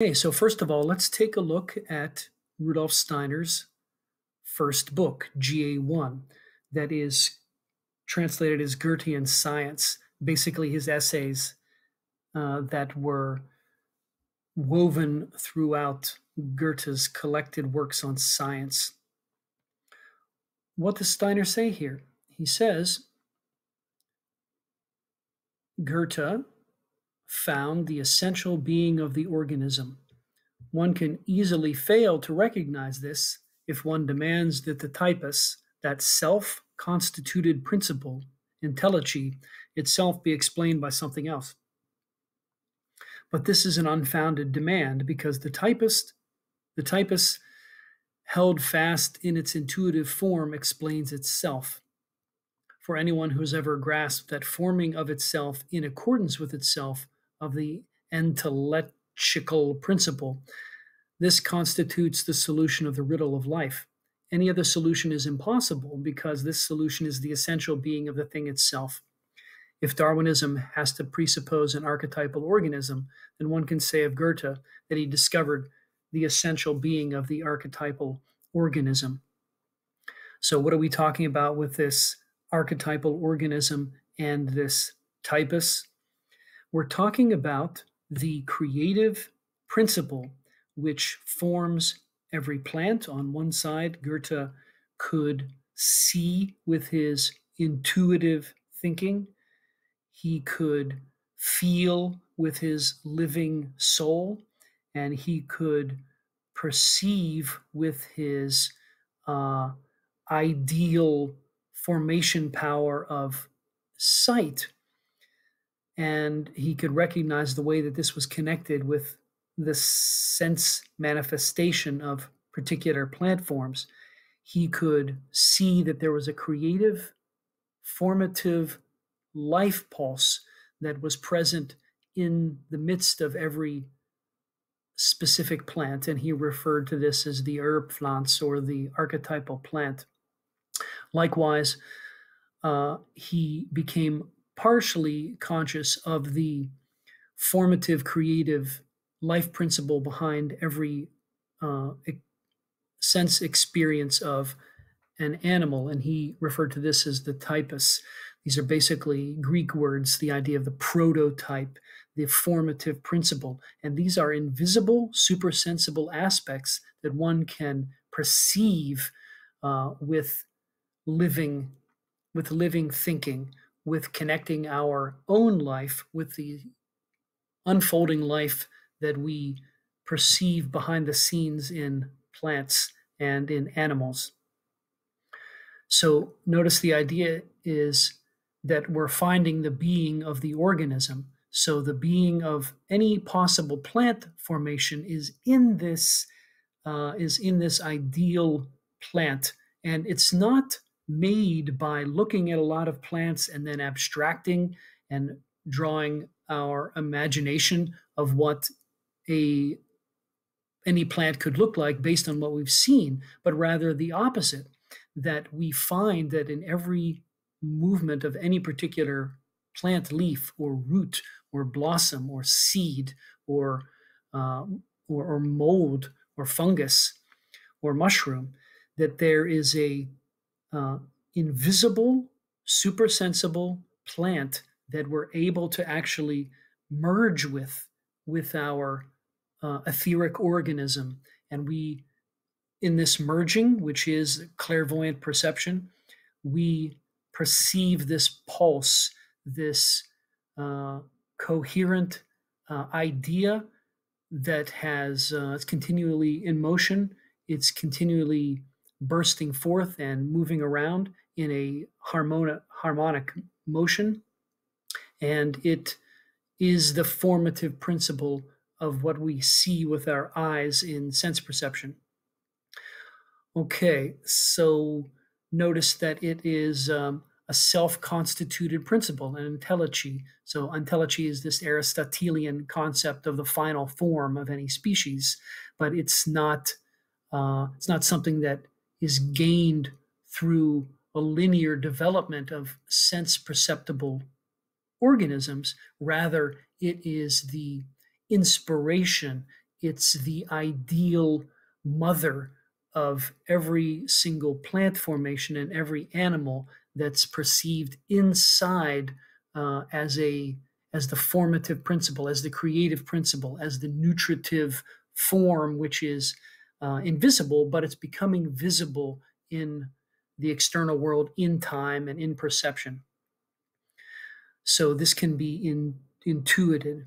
Okay, so first of all, let's take a look at Rudolf Steiner's first book, GA1, that is translated as Goethean Science, basically his essays uh, that were woven throughout Goethe's collected works on science. What does Steiner say here? He says Goethe found the essential being of the organism. One can easily fail to recognize this if one demands that the typus, that self constituted principle, entelechy, itself be explained by something else. But this is an unfounded demand because the typist, the typus held fast in its intuitive form explains itself for anyone who's ever grasped that forming of itself in accordance with itself of the entelechikal principle. This constitutes the solution of the riddle of life. Any other solution is impossible because this solution is the essential being of the thing itself. If Darwinism has to presuppose an archetypal organism, then one can say of Goethe that he discovered the essential being of the archetypal organism. So, what are we talking about with this archetypal organism and this typus? We're talking about the creative principle which forms every plant. On one side, Goethe could see with his intuitive thinking, he could feel with his living soul, and he could perceive with his uh, ideal formation power of sight and he could recognize the way that this was connected with the sense manifestation of particular plant forms. He could see that there was a creative, formative life pulse that was present in the midst of every specific plant, and he referred to this as the Urpflanz or the archetypal plant. Likewise, uh, he became partially conscious of the formative, creative life principle behind every uh, sense experience of an animal. And he referred to this as the typus. These are basically Greek words, the idea of the prototype, the formative principle. And these are invisible, supersensible aspects that one can perceive uh, with living, with living thinking, with connecting our own life with the unfolding life that we perceive behind the scenes in plants and in animals. So notice the idea is that we're finding the being of the organism. So the being of any possible plant formation is in this uh, is in this ideal plant, and it's not made by looking at a lot of plants and then abstracting and drawing our imagination of what a any plant could look like based on what we've seen, but rather the opposite that we find that in every movement of any particular plant leaf or root or blossom or seed or, uh, or, or mold or fungus or mushroom, that there is a uh, invisible, supersensible plant that we're able to actually merge with with our uh, etheric organism. And we in this merging which is clairvoyant perception we perceive this pulse this uh, coherent uh, idea that has uh, it's continually in motion. It's continually bursting forth and moving around in a harmonic, harmonic motion. And it is the formative principle of what we see with our eyes in sense perception. Okay, so notice that it is um, a self constituted principle, an entelechy. So, entelechy is this Aristotelian concept of the final form of any species, but it's not. Uh, it's not something that is gained through a linear development of sense perceptible organisms. Rather, it is the inspiration, it's the ideal mother of every single plant formation and every animal that's perceived inside uh, as a as the formative principle, as the creative principle, as the nutritive form, which is uh, invisible, but it's becoming visible in the external world in time and in perception. So this can be in, intuited.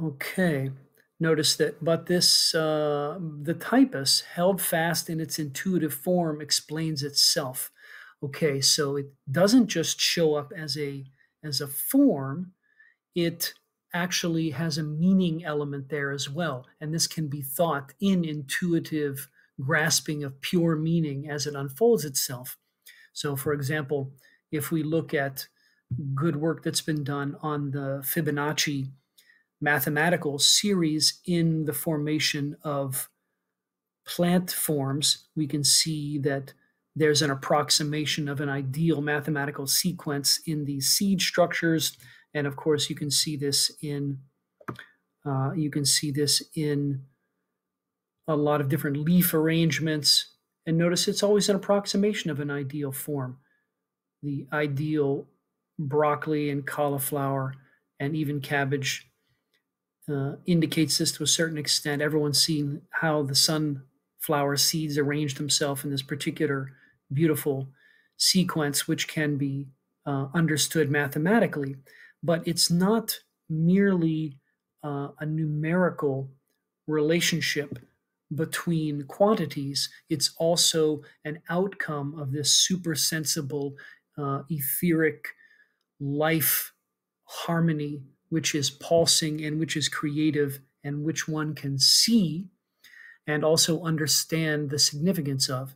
Okay, notice that, but this, uh, the typus held fast in its intuitive form explains itself. Okay, so it doesn't just show up as a as a form, it actually has a meaning element there as well. And this can be thought in intuitive grasping of pure meaning as it unfolds itself. So, for example, if we look at good work that's been done on the Fibonacci mathematical series in the formation of plant forms, we can see that there's an approximation of an ideal mathematical sequence in these seed structures. And of course, you can see this in uh, you can see this in a lot of different leaf arrangements. And notice it's always an approximation of an ideal form. The ideal broccoli and cauliflower and even cabbage uh, indicates this to a certain extent. Everyone's seen how the sunflower seeds arrange themselves in this particular beautiful sequence, which can be uh, understood mathematically. But it's not merely uh, a numerical relationship between quantities, it's also an outcome of this super sensible, uh, etheric life harmony, which is pulsing and which is creative and which one can see and also understand the significance of.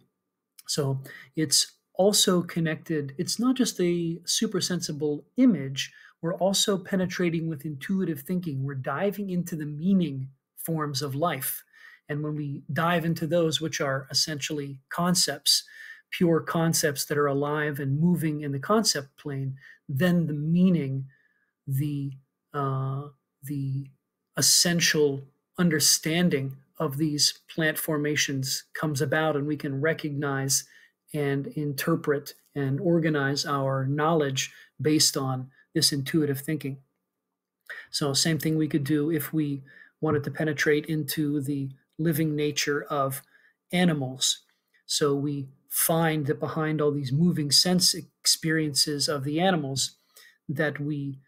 So it's also connected, it's not just a super sensible image, we're also penetrating with intuitive thinking. We're diving into the meaning forms of life and when we dive into those, which are essentially concepts, pure concepts that are alive and moving in the concept plane, then the meaning, the uh, the essential understanding of these plant formations comes about, and we can recognize and interpret and organize our knowledge based on this intuitive thinking. So, same thing we could do if we wanted to penetrate into the living nature of animals. So we find that behind all these moving sense experiences of the animals, that we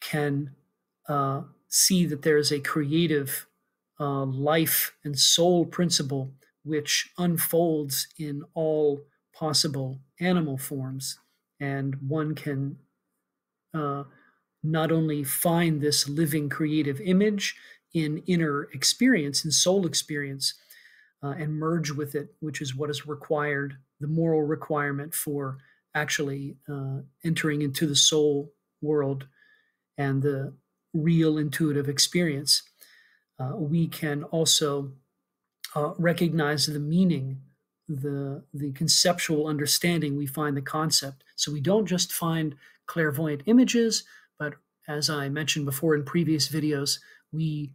can uh, see that there is a creative uh, life and soul principle which unfolds in all possible animal forms. And one can uh, not only find this living creative image in inner experience and soul experience uh, and merge with it, which is what is required, the moral requirement for actually uh, entering into the soul world and the real intuitive experience. Uh, we can also uh, recognize the meaning, the, the conceptual understanding we find the concept. So we don't just find clairvoyant images, but as I mentioned before in previous videos, we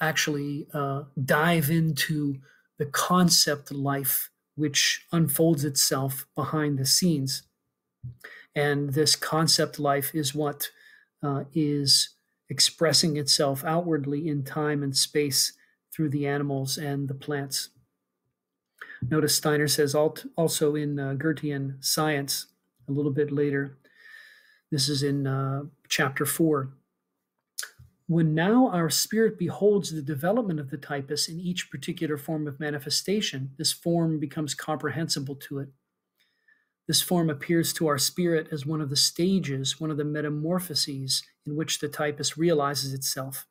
actually uh, dive into the concept life which unfolds itself behind the scenes. And this concept life is what uh, is expressing itself outwardly in time and space through the animals and the plants. Notice Steiner says also in uh, Goethean Science a little bit later. This is in uh, chapter four. When now our spirit beholds the development of the typus in each particular form of manifestation, this form becomes comprehensible to it. This form appears to our spirit as one of the stages, one of the metamorphoses in which the typus realizes itself.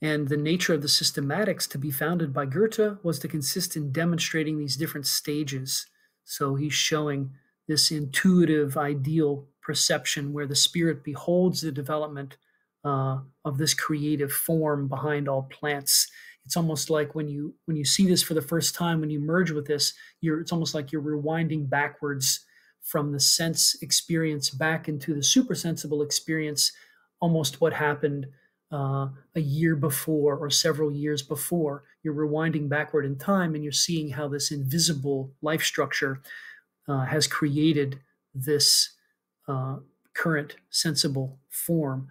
And the nature of the systematics to be founded by Goethe was to consist in demonstrating these different stages. So he's showing this intuitive ideal perception where the spirit beholds the development uh, of this creative form behind all plants. It's almost like when you when you see this for the first time, when you merge with this, you're it's almost like you're rewinding backwards from the sense experience back into the super sensible experience almost what happened uh, a year before or several years before. You're rewinding backward in time and you're seeing how this invisible life structure uh, has created this uh, current sensible form.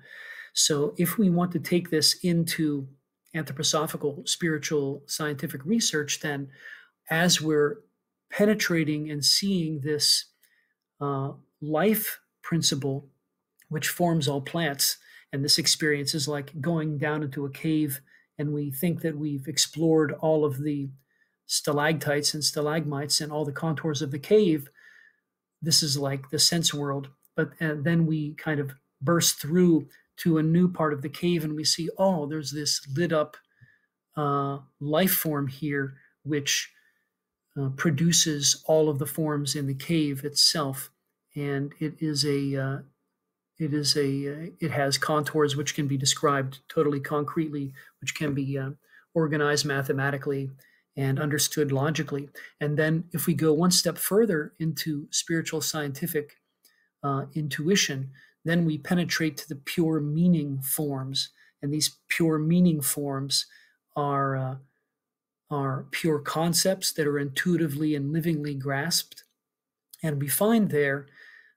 So, if we want to take this into anthroposophical, spiritual, scientific research, then as we're penetrating and seeing this uh, life principle, which forms all plants, and this experience is like going down into a cave, and we think that we've explored all of the stalactites and stalagmites and all the contours of the cave. This is like the sense world. But then we kind of burst through to a new part of the cave and we see, oh, there's this lit up uh, life form here, which uh, produces all of the forms in the cave itself. And it is a uh, it is a uh, it has contours which can be described totally concretely, which can be uh, organized mathematically and understood logically. And then if we go one step further into spiritual scientific uh, intuition, then we penetrate to the pure meaning forms, and these pure meaning forms are uh, are pure concepts that are intuitively and livingly grasped. And we find there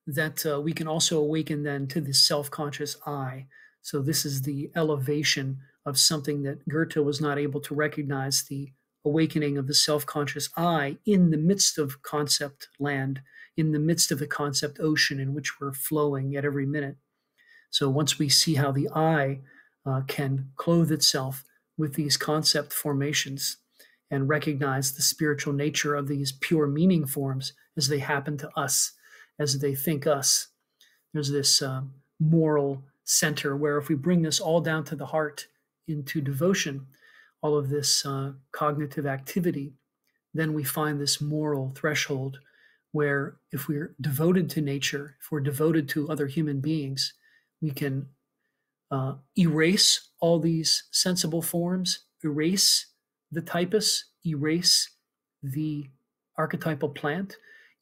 that uh, we can also awaken then to the self conscious I. So, this is the elevation of something that Goethe was not able to recognize the awakening of the self conscious I in the midst of concept land, in the midst of the concept ocean in which we're flowing at every minute. So, once we see how the I uh, can clothe itself with these concept formations and recognize the spiritual nature of these pure meaning forms as they happen to us as they think us. There's this uh, moral center where if we bring this all down to the heart into devotion, all of this uh, cognitive activity, then we find this moral threshold where if we're devoted to nature, if we're devoted to other human beings, we can uh, erase all these sensible forms, erase the typus, erase the archetypal plant,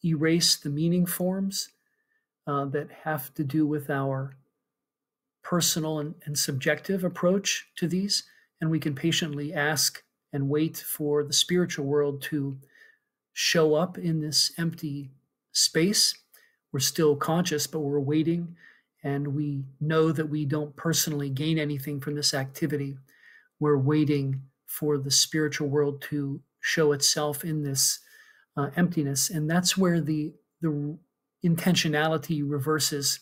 erase the meaning forms uh, that have to do with our personal and, and subjective approach to these. And we can patiently ask and wait for the spiritual world to show up in this empty space. We're still conscious, but we're waiting, and we know that we don't personally gain anything from this activity. We're waiting for the spiritual world to show itself in this uh, emptiness, and that's where the the intentionality reverses,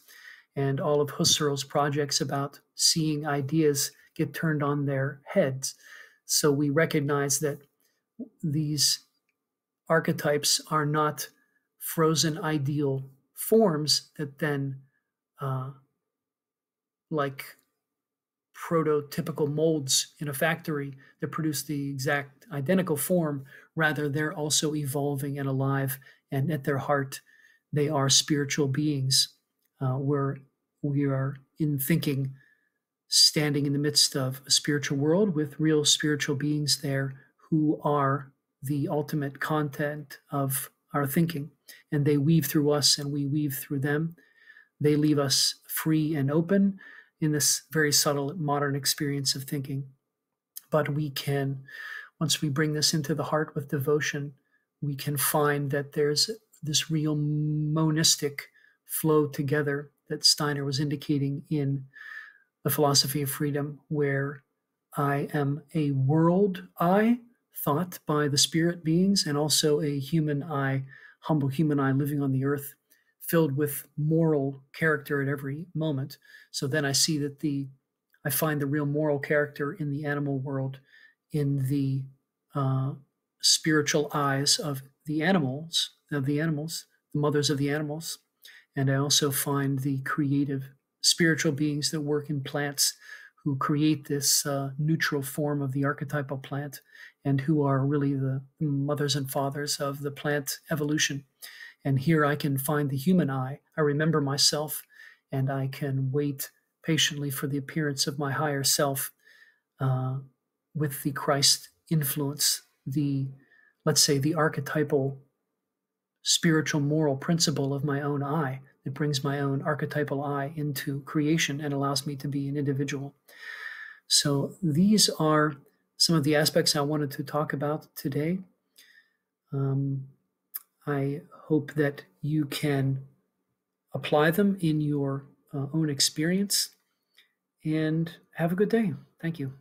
and all of Husserl's projects about seeing ideas get turned on their heads. So we recognize that these archetypes are not frozen ideal forms that then, uh, like prototypical molds in a factory that produce the exact identical form. Rather, they're also evolving and alive, and at their heart, they are spiritual beings. Uh, where we are in thinking, standing in the midst of a spiritual world with real spiritual beings there who are the ultimate content of our thinking. And they weave through us, and we weave through them. They leave us free and open in this very subtle modern experience of thinking. But we can, once we bring this into the heart with devotion, we can find that there's this real monistic flow together that Steiner was indicating in the philosophy of freedom, where I am a world I thought by the spirit beings and also a human I, humble human I living on the earth filled with moral character at every moment. So then I see that the I find the real moral character in the animal world, in the uh, spiritual eyes of the animals, of the animals, the mothers of the animals, and I also find the creative spiritual beings that work in plants who create this uh, neutral form of the archetypal plant and who are really the mothers and fathers of the plant evolution. And here I can find the human I. I remember myself and I can wait patiently for the appearance of my higher self uh, with the Christ influence, the, let's say, the archetypal spiritual moral principle of my own I It brings my own archetypal I into creation and allows me to be an individual. So these are some of the aspects I wanted to talk about today. Um, I hope that you can apply them in your uh, own experience and have a good day. Thank you.